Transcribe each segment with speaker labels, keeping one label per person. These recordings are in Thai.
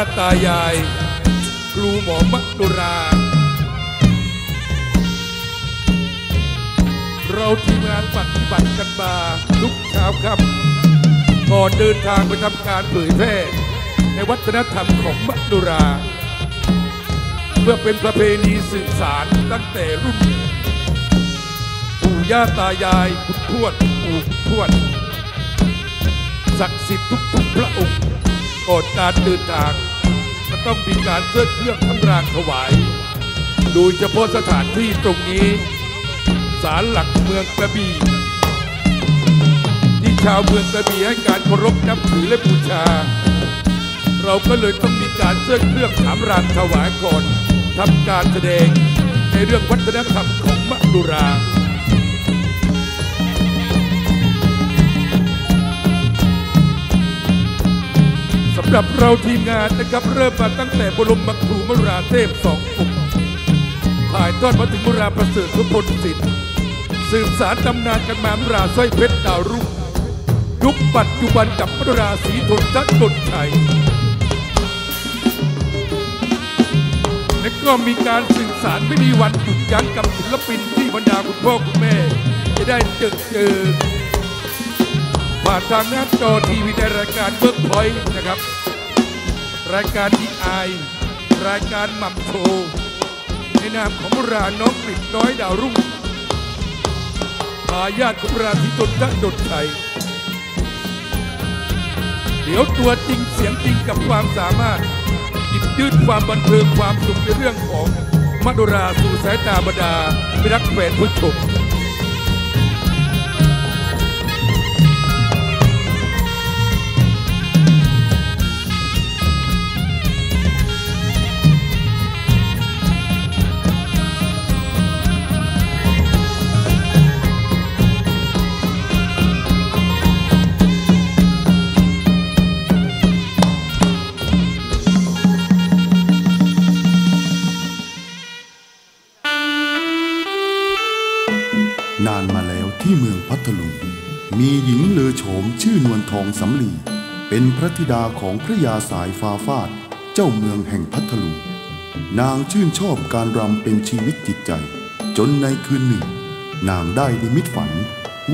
Speaker 1: าตายาย ครูหมอมักดุรา เราทีมงานปฏิบัติกันมาทุกเช้าครับก่อนเดินทางไปทำการเผยแพร่ในวัฒนธรรมของมักดุรา เพื่อเป็นประเพณีสื่อสารตั้งแต่รุ่นปู่ย่าตายายคุณทวดปู่ทวดศักดิ์สิทธิ์ทุกๆพระ ก่อนการเดินทางก็ต้องมีการเชิดเครื่องทำรางถวาย โดยเฉพาะสถานที่ตรงนี้ศาลหลักเมืองกระบี่ที่ชาวเมืองกระบี่ให้การเคารพนับถือและบูชา เราก็เลยต้องมีการเชิดเครื่องถามรางถวายก่อนทำการแสดงในเรื่องวัฒนธรรมของมะดุรา สำหรับเราทีมงานนะครับเริ่มมาตั้งแต่บรมบังครูมราเทพสององค์ถ่ายทอดมาถึงมราประเสริฐทุพลสิทธิ์สืบสารตำนานกันมามราสร้อยเพชรดาวรุ่งยุคปัจจุบันกับมราสีทนทักดนชัยและก็มีการสื่อสารไม่มีวันหยุดยั้งกับศิลปินที่บรรดาคุณพ่อคุณแม่ จะได้เจอเจอ ผ่านทางหน้าจอทีวีในรายการเบิร์กพอยต์นะครับ รายการดีไอรายการหม่ำโชว์ในนามของราน้องกลิ่นน้อยดาวรุ่งทายาทของราธิตนทดดชัยเดี๋ยวตัวจริงเสียงจริงกับความสามารถหยิบยื่นความบันเทิงความสุขในเรื่องของมโนราสู่สายตาบรรดาไม่รักแฟนผู้ชม
Speaker 2: มชื่อนวลทองสำลี เป็นพระธิดาของพระยาสายฟ้าฟาด เจ้าเมืองแห่งพัทลุง นางชื่นชอบการรำเป็นชีวิตจิตใจ จนในคืนหนึ่ง นางได้นิมิตฝัน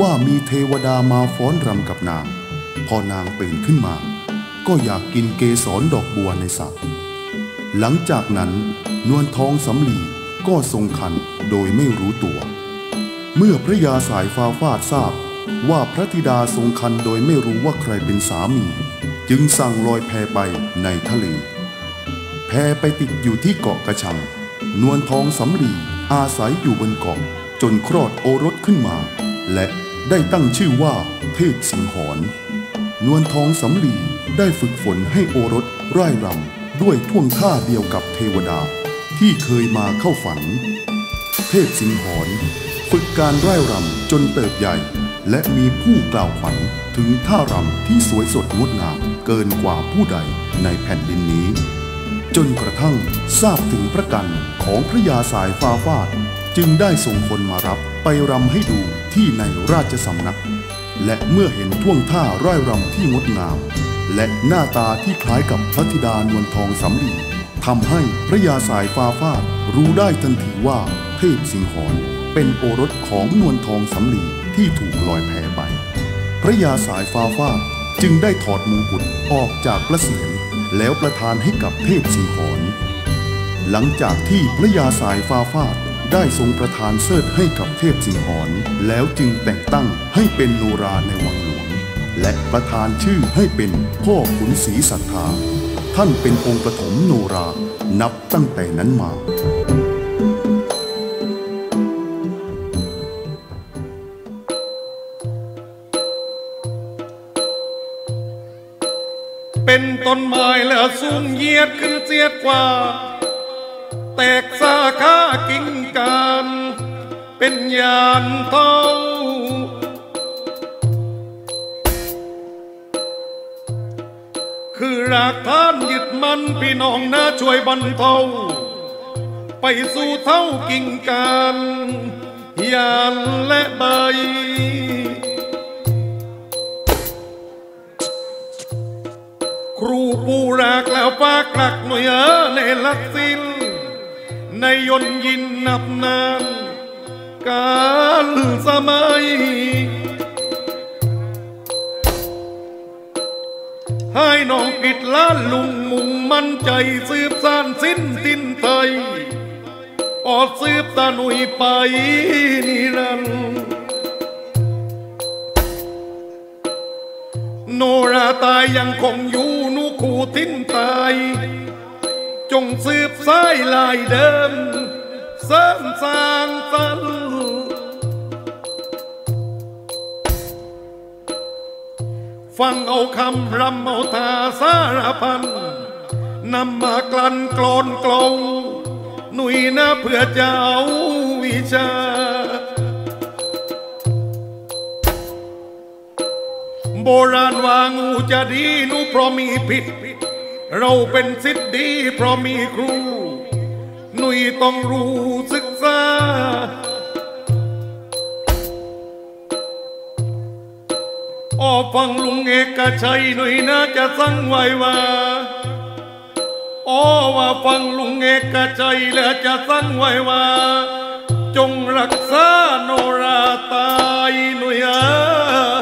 Speaker 2: ว่ามีเทวดามาฟ้อนรำกับนาง พอนางตื่นขึ้นมา ก็อยากกินเกสรดอกบัวในสระหลังจากนั้นนวลทองสำลีก็ทรงคันโดยไม่รู้ตัว เมื่อพระยาสายฟ้าฟาดทราบ ว่าพระธิดาทรงคันโดยไม่รู้ว่าใครเป็นสามี จึงสั่งลอยแพไปในทะเล แพไปติดอยู่ที่เกาะกระชัง นวลทองสำลีอาศัยอยู่บนเกาะจนคลอดโอรสขึ้นมา และได้ตั้งชื่อว่าเทพสิงหอนนวลทองสำลีได้ฝึกฝนให้โอรสร่ายรำด้วยท่วงท่าเดียวกับเทวดาที่เคยมาเข้าฝัน เทพสิงหอนฝึกการร่ายรำจนเติบใหญ่ และมีผู้กล่าวขวัญถึงท่ารำที่สวยสดงดงามเกินกว่าผู้ใดในแผ่นดินนี้ จนกระทั่งทราบถึงพระกันของพระยาสายฟ้าฟาด จึงได้ส่งคนมารับไปรำให้ดูที่ในราชสำนัก และเมื่อเห็นท่วงท่าร่ายรำที่งดงาม และหน้าตาที่คล้ายกับพระธิดานวลทองสำลีทำให้พระยาสายฟ้าฟาดรู้ได้ทันทีว่าเทพสิงหอนเป็นโอรสของนวลทองสำลี ที่ถูกลอยแพไป พระยาสายฟ้าฟาดจึงได้ถอดมงกุฎออกจากพระเศียรแล้วประทานให้กับเทพสิงหอนหลังจากที่พระยาสายฟ้าฟาดได้ทรงประทานเสิร์ธให้กับเทพสิงหอนแล้วจึงแต่งตั้งให้เป็นโนราในวังหลวง และประทานชื่อให้เป็นพ่อขุนศรีศรัทธา ท่านเป็นองค์ประถมโนรา นับตั้งแต่นั้นมา
Speaker 3: เป็นต้นไม้แล้วสูงเหยียดขึ้นเสียดกว่า แตกสาขากิ่งการ เป็นยานเท่าคือรากฐานยึดมันพี่น้องนะช่วยบรรเทา ไปสู่เท่ากิ่งการยานและใบ รูปูรากแล้วปากหลักหน่วยเออในลักสิ้นในยนยินนับนานการสมัยให้น้องปิดล้านลุงมุงมั่นใจสืบสานสิ้นตินไทยออดสืบตาหนุยไปนิรันดร์ นราตายยังคงอยู่นุคูทิ้นตาย จงสืบสายลายเดิม เสริมสร้างสรรฟังเอาคำรำเอาทาสารพันนำมากลั่นกลอนกลองหนุ่ยนะเพื่อจะเอาวิชา โบราณว่างูจะดีนูเพราะมีผิด เราเป็นสิทธิ์ดีเพราะมีครู หนุ่ยต้องรู้ศึกษาอ้อฟังลุงเอกชัยหนุ่ยน่าจะสั่งไว้ว่าอ้อว่าฟังลุงเอกชัยแล้วจะสั่งไว้ว่า จงรักษาโนราตายหนุ่ยเอ้ย